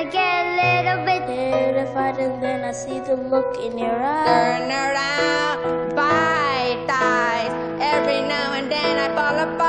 I get a little bit terrified and then I see the look in your eyes. Turn around, bite eyes. Every now and then I fall apart.